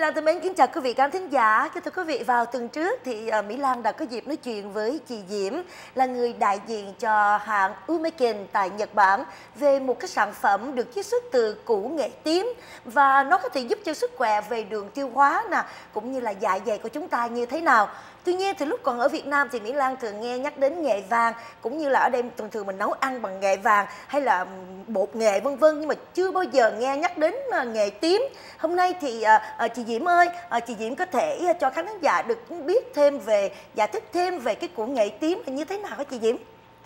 Lan thân mến kính chào quý vị khán thính giả. Kính thưa quý vị, vào tuần trước thì ờ, Mỹ Lan đã có dịp nói chuyện với chị Diễm là người đại diện cho hãng Umekin tại Nhật Bản về một cái sản phẩm được chiết xuất từ củ nghệ tím và nó có thể giúp cho sức khỏe về đường tiêu hóa nè cũng như là dạ dày của chúng ta như thế nào. Tuy nhiên thì lúc còn ở Việt Nam thì Mỹ Lan thường nghe nhắc đến nghệ vàng cũng như là ở đây thường thường mình nấu ăn bằng nghệ vàng hay là bột nghệ vân vân nhưng mà chưa bao giờ nghe nhắc đến ờ, nghệ tím. Hôm nay thì uh, chị Diễm ơi, uh, chị Diễm có thể cho khán giả được biết thêm về giải thích thêm về cái củ nghệ tím là như thế nào hả chị Diễm?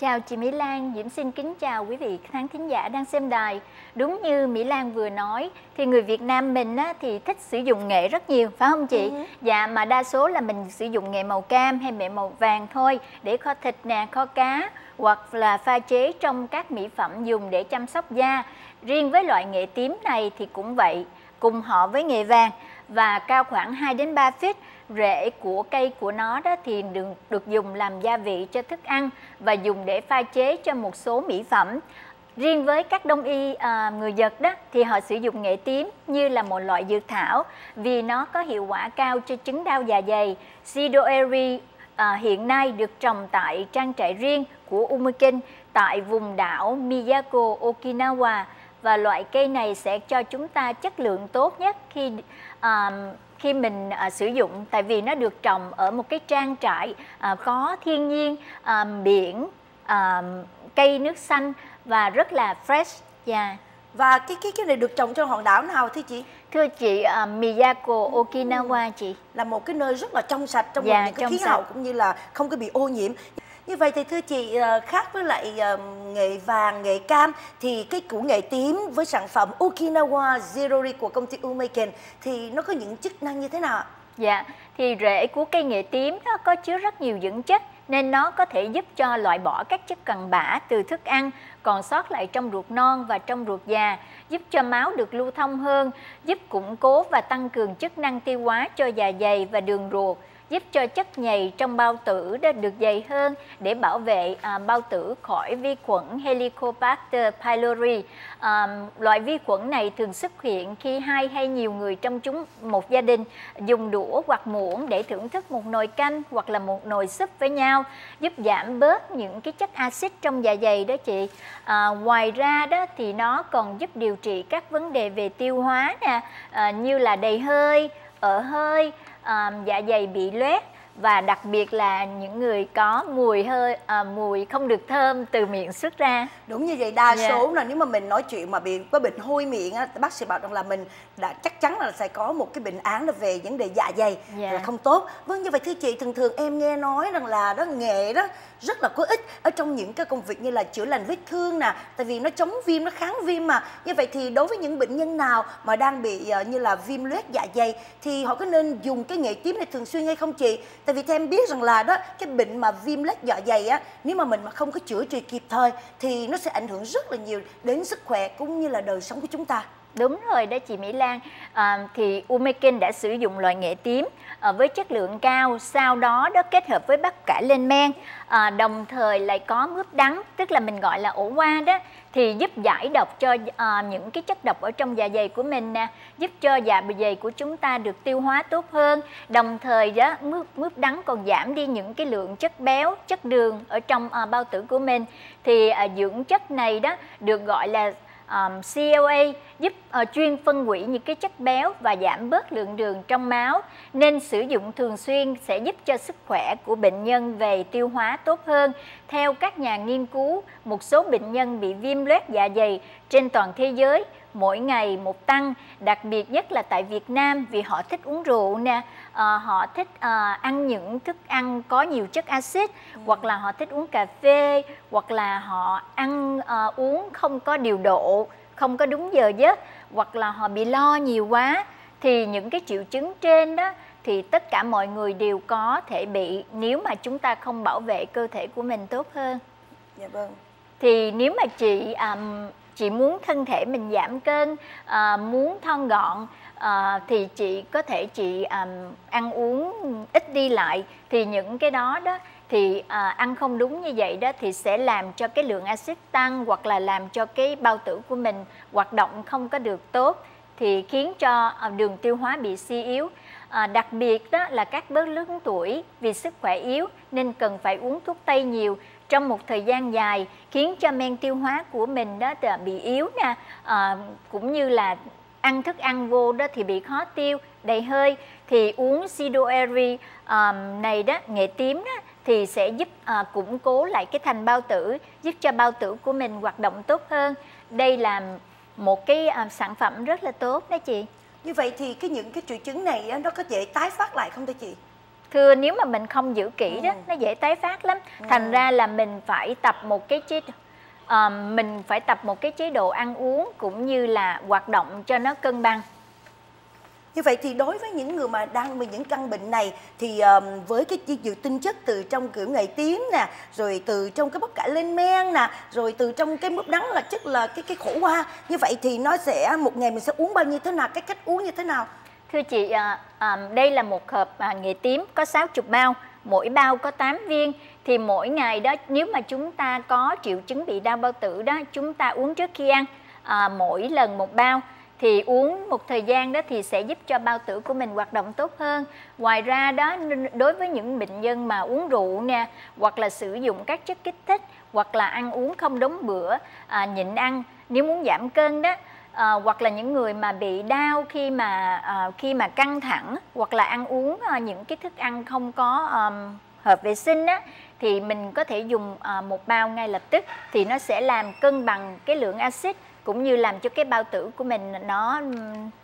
Chào chị Mỹ Lan, Diễm xin kính chào quý vị khán thính giả đang xem đài. Đúng như Mỹ Lan vừa nói thì người Việt Nam mình á, thì thích sử dụng nghệ rất nhiều, phải không chị? Ừ. Dạ mà đa số là mình sử dụng nghệ màu cam hay nghệ màu vàng thôi để kho thịt nè, kho cá hoặc là pha chế trong các mỹ phẩm dùng để chăm sóc da. Riêng với loại nghệ tím này thì cũng vậy, cùng họ với nghệ vàng và cao khoảng 2 đến 3 feet rễ của cây của nó đó thì được, được dùng làm gia vị cho thức ăn và dùng để pha chế cho một số mỹ phẩm. Riêng với các đông y à, người Nhật đó thì họ sử dụng nghệ tím như là một loại dược thảo vì nó có hiệu quả cao cho chứng đau dạ dày. Sidoeri à, hiện nay được trồng tại trang trại riêng của Umiken tại vùng đảo Miyako, Okinawa và loại cây này sẽ cho chúng ta chất lượng tốt nhất khi à, khi mình à, sử dụng. Tại vì nó được trồng ở một cái trang trại à, có thiên nhiên à, biển à, cây nước xanh và rất là fresh. Yeah. và cái cái cái này được trồng trên hòn đảo nào thưa chị? Thưa chị uh, Miyako Okinawa chị. Là một cái nơi rất là trong sạch trong dạ, những cái khí hậu cũng như là không có bị ô nhiễm như vậy thì thưa chị ờ, khác với lại ờ, nghệ vàng, nghệ cam thì cái củ nghệ tím với sản phẩm Okinawa Zerori của công ty Umaken thì nó có những chức năng như thế nào? Dạ, thì rễ của cây nghệ tím nó có chứa rất nhiều dưỡng chất nên nó có thể giúp cho loại bỏ các chất cặn bã từ thức ăn còn sót lại trong ruột non và trong ruột già, giúp cho máu được lưu thông hơn, giúp củng cố và tăng cường chức năng tiêu hóa cho dạ dày và đường ruột giúp cho chất nhầy trong bao tử đã được dày hơn để bảo vệ à, bao tử khỏi vi khuẩn Helicobacter pylori. À, loại vi khuẩn này thường xuất hiện khi hai hay nhiều người trong chúng một gia đình dùng đũa hoặc muỗng để thưởng thức một nồi canh hoặc là một nồi súp với nhau, giúp giảm bớt những cái chất axit trong dạ dày đó chị. À, ngoài ra đó thì nó còn giúp điều trị các vấn đề về tiêu hóa nè, à, như là đầy hơi, ở hơi um, dạ dày bị loét và đặc biệt là những người có mùi hơi à, mùi không được thơm từ miệng xuất ra đúng như vậy đa yeah. Dạ. số là nếu mà mình nói chuyện mà bị có bệnh hôi miệng á bác sĩ bảo rằng là mình đã chắc chắn là sẽ có một cái bệnh án là về vấn đề dạ dày yeah. là không tốt vâng như vậy thưa chị thường thường em nghe nói rằng là đó nghệ đó rất là có ích ở trong những cái công việc như là chữa lành vết thương nè tại vì nó chống viêm nó kháng viêm mà như vậy thì đối với những bệnh nhân nào mà đang bị uh, như là viêm loét dạ dày thì họ có nên dùng cái nghệ tím này thường xuyên hay không chị tại vì theo em biết rằng là đó, cái bệnh mà viêm lết dạ dày á, nếu mà mình mà không có chữa trị kịp thời thì nó sẽ ảnh hưởng rất là nhiều đến sức khỏe cũng như là đời sống của chúng ta. Đúng rồi đó chị Mỹ Lan. À, Thì Umekin đã sử dụng loại nghệ tím à, với chất lượng cao Sau đó đó kết hợp với bắp cải lên men. À, Đồng thời lại có mướp đắng Tức là mình gọi là ổ qua đó Thì giúp giải độc cho à, những cái chất độc ở trong dạ dày của mình nè Giúp cho dạ dày của chúng ta được tiêu hóa tốt hơn. Đồng thời đó mướp, mướp đắng còn giảm đi những cái lượng chất béo, chất đường ở trong à, bao tử của mình. Thì à, dưỡng chất này đó được gọi là um, CLA giúp uh, chuyên phân hủy những cái chất béo và giảm bớt lượng đường trong máu nên sử dụng thường xuyên sẽ giúp cho sức khỏe của bệnh nhân về tiêu hóa tốt hơn. Theo các nhà nghiên cứu, một số bệnh nhân bị viêm loét dạ dày trên toàn thế giới mỗi ngày một tăng đặc biệt nhất là tại Việt Nam vì họ thích uống rượu nè à, họ thích à, ăn những thức ăn có nhiều chất axit ừ. hoặc là họ thích uống cà phê hoặc là họ ăn à, uống không có điều độ không có đúng giờ giấc hoặc là họ bị lo nhiều quá thì những cái triệu chứng trên đó thì tất cả mọi người đều có thể bị nếu mà chúng ta không bảo vệ cơ thể của mình tốt hơn. Dạ vâng. Thì nếu mà chị um, chị muốn thân thể mình giảm cân à, muốn thon gọn à, thì chị có thể chị à, ăn uống ít đi lại thì những cái đó đó thì à, ăn không đúng như vậy đó thì sẽ làm cho cái lượng axit tăng hoặc là làm cho cái bao tử của mình hoạt động không có được tốt thì khiến cho đường tiêu hóa bị suy yếu. À, đặc biệt đó là các bớt lớn tuổi vì sức khỏe yếu nên cần phải uống thuốc tây nhiều trong một thời gian dài khiến cho men tiêu hóa của mình đó bị yếu nè. À, cũng như là ăn thức ăn vô đó thì bị khó tiêu đầy hơi. Thì uống Sidoeri um, ờ, này đó nghệ tím đó thì sẽ giúp uh, củng cố lại cái thành bao tử giúp cho bao tử của mình hoạt động tốt hơn. Đây là một cái uh, sản phẩm rất là tốt đó chị như vậy thì cái những cái triệu chứng này nó có dễ tái phát lại không thưa chị thưa nếu mà mình không giữ kỹ đó ừ. nó dễ tái phát lắm ừ. thành ra là mình phải tập một cái chế uh, mình phải tập một cái chế độ ăn uống cũng như là hoạt động cho nó cân bằng như vậy thì đối với những người mà đang bị những căn bệnh này thì um, với cái dinh tinh chất từ trong kiểu ngày tím nè, rồi từ trong cái bắp cải lên men nè, rồi từ trong cái mướp đắng là chất là cái cái khổ qua. Như vậy thì nó sẽ một ngày mình sẽ uống bao nhiêu thế nào, cái cách uống như thế nào? Thưa chị, à, à, đây là một hộp à, nghệ tím có 60 bao, mỗi bao có 8 viên thì mỗi ngày đó nếu mà chúng ta có triệu chứng bị đau bao tử đó chúng ta uống trước khi ăn à, mỗi lần một bao thì uống một thời gian đó thì sẽ giúp cho bao tử của mình hoạt động tốt hơn. Ngoài ra đó đối với những bệnh nhân mà uống rượu nè hoặc là sử dụng các chất kích thích hoặc là ăn uống không đúng bữa à, nhịn ăn nếu muốn giảm cân đó à, hoặc là những người mà bị đau khi mà à, khi mà căng thẳng hoặc là ăn uống à, những cái thức ăn không có um, hợp vệ sinh á thì mình có thể dùng à, một bao ngay lập tức. Thì nó sẽ làm cân bằng cái lượng axit cũng như làm cho cái bao tử của mình nó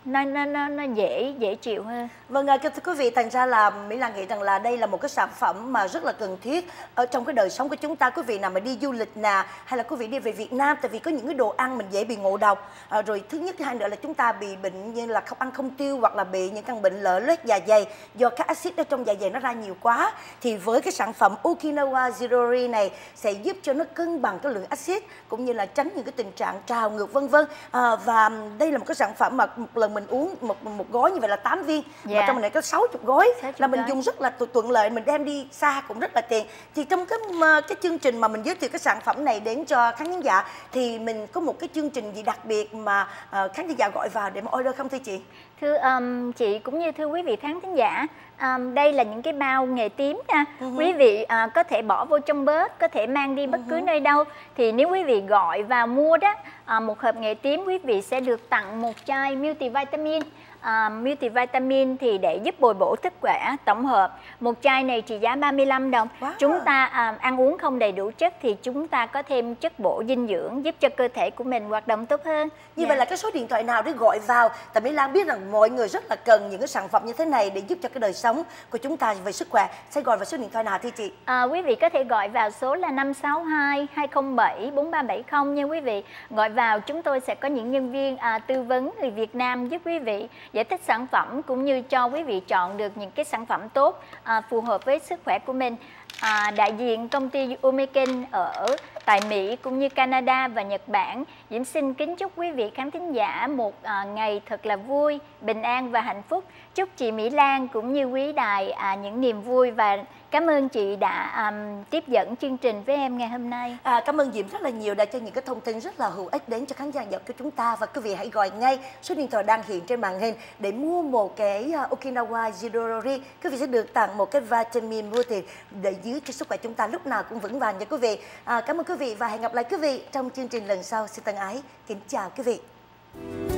nó nó nó, nó dễ dễ chịu hơn. Vâng, à, thưa quý vị, thành ra là Mỹ Lan nghĩ rằng là đây là một cái sản phẩm mà rất là cần thiết ở trong cái đời sống của chúng ta. Quý vị nào mà đi du lịch nè, hay là quý vị đi về Việt Nam, tại vì có những cái đồ ăn mình dễ bị ngộ độc. À, rồi thứ nhất thứ hai nữa là chúng ta bị bệnh như là không ăn không tiêu hoặc là bị những căn bệnh lở loét dạ dày do các axit ở trong dạ dày nó ra nhiều quá. Thì với cái sản phẩm Okinawa Zirori này sẽ giúp cho nó cân bằng cái lượng axit cũng như là tránh những cái tình trạng trào ngược vân vân à, và đây là một cái sản phẩm mà một lần mình uống một một gói như vậy là 8 viên dạ. mà trong này có 60 gói 60 là mình gói. dùng rất là thuận lợi mình đem đi xa cũng rất là tiện thì trong cái cái chương trình mà mình giới thiệu cái sản phẩm này đến cho khán giả thì mình có một cái chương trình gì đặc biệt mà uh, khán giả gọi vào để mà order không thưa chị thưa um, chị cũng như thưa quý vị khán thính giả um, đây là những cái bao nghề tím nha uh-huh. quý vị uh, có thể bỏ vô trong bớt có thể mang đi bất uh-huh. cứ nơi đâu thì nếu quý vị gọi vào mua đó uh, một hộp nghệ tím quý vị sẽ được tặng một chai multivitamin à, multivitamin thì để giúp bồi bổ sức khỏe tổng hợp. Một chai này trị giá 35 đồng. Wow. chúng ta à, ăn uống không đầy đủ chất thì chúng ta có thêm chất bổ dinh dưỡng giúp cho cơ thể của mình hoạt động tốt hơn. Như yeah. vậy dạ. là cái số điện thoại nào để gọi vào? Tại Mỹ Lan biết rằng mọi người rất là cần những cái sản phẩm như thế này để giúp cho cái đời sống của chúng ta về sức khỏe. Sẽ gọi vào số điện thoại nào thưa chị? À, quý vị có thể gọi vào số là 562 207 4370 nha quý vị. Gọi vào chúng tôi sẽ có những nhân viên à, tư vấn người Việt Nam giúp quý vị giải thích sản phẩm cũng như cho quý vị chọn được những cái sản phẩm tốt à, phù hợp với sức khỏe của mình. À, đại diện công ty Umekin ở tại Mỹ cũng như Canada và Nhật Bản. Diễm xin kính chúc quý vị khán thính giả một à, ngày thật là vui, bình an và hạnh phúc. Chúc chị Mỹ Lan cũng như quý đài à, những niềm vui và cảm ơn chị đã um, tiếp dẫn chương trình với em ngày hôm nay. À, cảm ơn Diễm rất là nhiều đã cho những cái thông tin rất là hữu ích đến cho khán giả của chúng ta và quý vị hãy gọi ngay số điện thoại đang hiện trên màn hình để mua một cái uh, Okinawa Zidorori. Quý vị sẽ được tặng một cái vitamin multi để giữ cho sức khỏe chúng ta lúc nào cũng vững vàng nha quý vị. À, cảm ơn quý vị và hẹn gặp lại quý vị trong chương trình lần sau. Xin thân ái, kính chào quý vị.